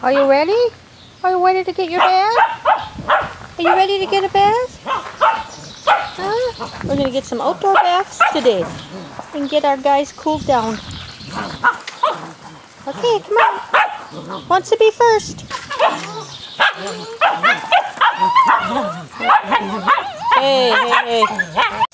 Are you ready? Are you ready to get your bath? Are you ready to get a bath? Huh? We're going to get some outdoor baths today and get our guys cooled down. Okay, come on. Wants to be first. Hey, hey, hey.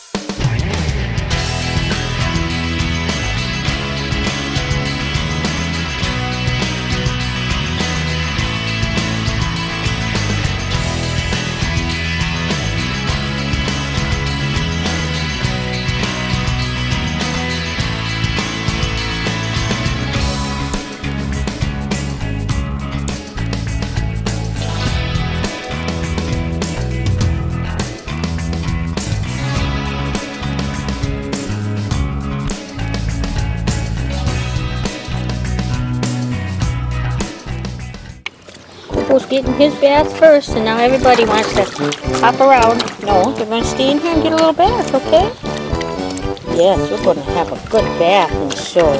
Was getting his bath first, and now everybody wants to hop around. No, they're going to stay in here and get a little bath, okay? Yes, we're going to have a good bath and show.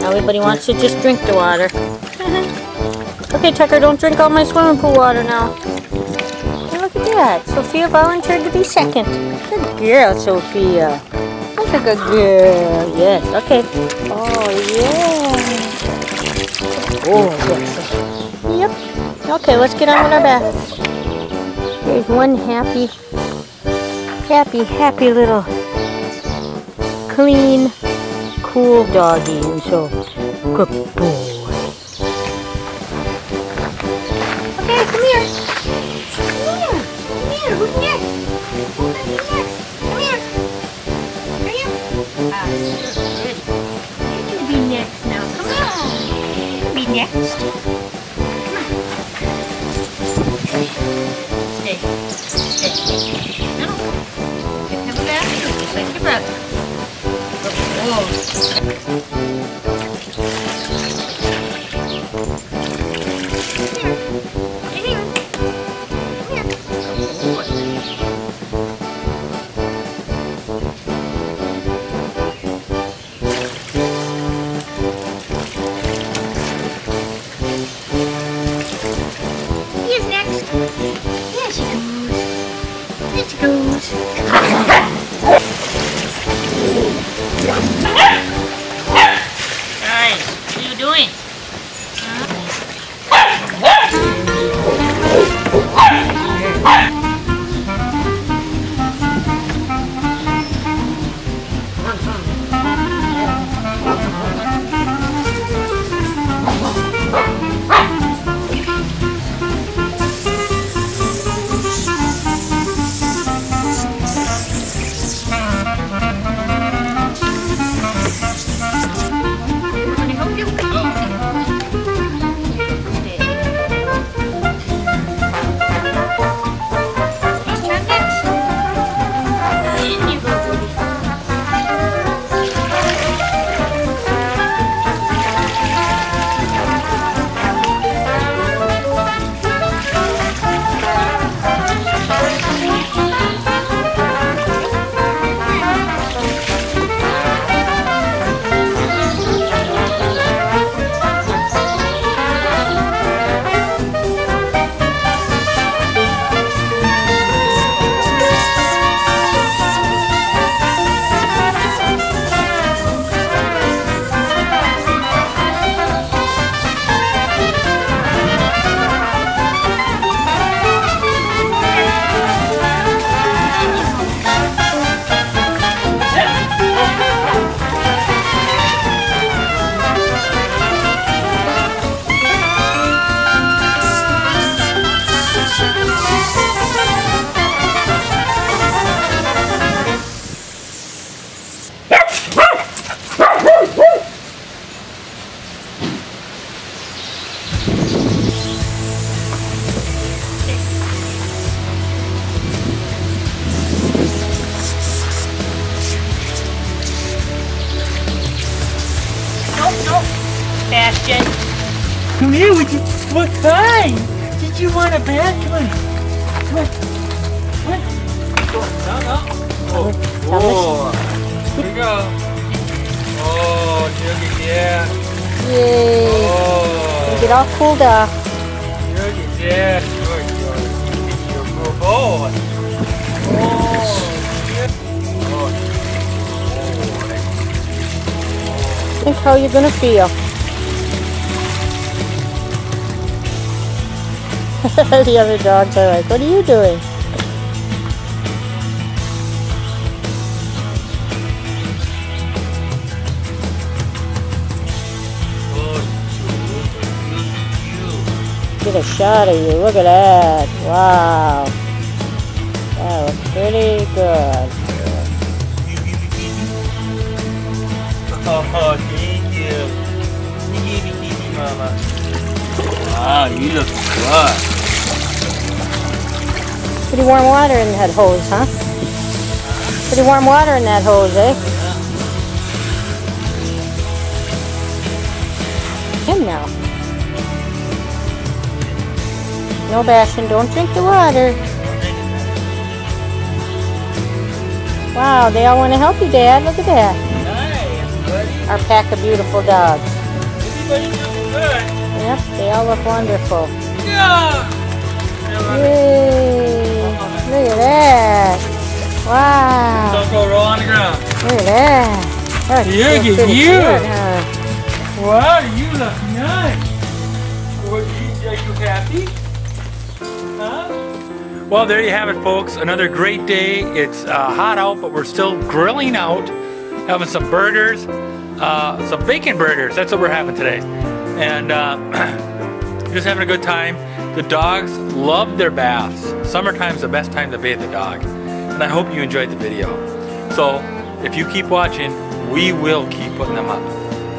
Now everybody wants to just drink the water. okay, Tucker, don't drink all my swimming pool water now. Hey, look at that. Sophia volunteered to be second. Good girl, Sophia. That's a good girl. Yes, okay. Oh, yeah. Oh, yes. Okay, let's get on with our bath. There's one happy, happy, happy little clean, cool doggy. And so, good Okay. Ah! Come here, would you? What kind? Did you want a bag? Come on. Come on. On. No, no. Oh, oh. Here we go. Oh, Juggy, yeah. Yay. Oh. Get all cooled off. Yeah, sure. You're a good. Oh, yeah. Oh, Think how you're gonna feel. the other dogs are like, what are you doing? Get a shot of you. Look at that. Wow. That was pretty good. Oh, thank you. Mama. Wow, you look good. Pretty warm water in that hose, huh? Pretty warm water in that hose, eh? Him now. No bashing, don't drink the water. Wow, they all want to help you, Dad. Look at that. Nice. Our pack of beautiful dogs. Everybody looks good. Yep, they all look wonderful. Yeah. Yay! Look at that. That Look at you. good, huh? Wow, you look nice. What, you, are you happy? Huh? Well, there you have it, folks. Another great day. It's uh, hot out, but we're still grilling out, having some burgers, uh, some bacon burgers. That's what we're having today. And uh, just having a good time. The dogs love their baths. Summertime's the best time to bathe the dog. And I hope you enjoyed the video. So, if you keep watching, we will keep putting them up.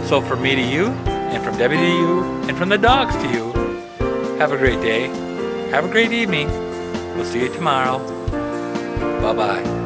So for me to you, and from Debbie to you, and from the dogs to you, have a great day. Have a great evening. We'll see you tomorrow. Bye-bye.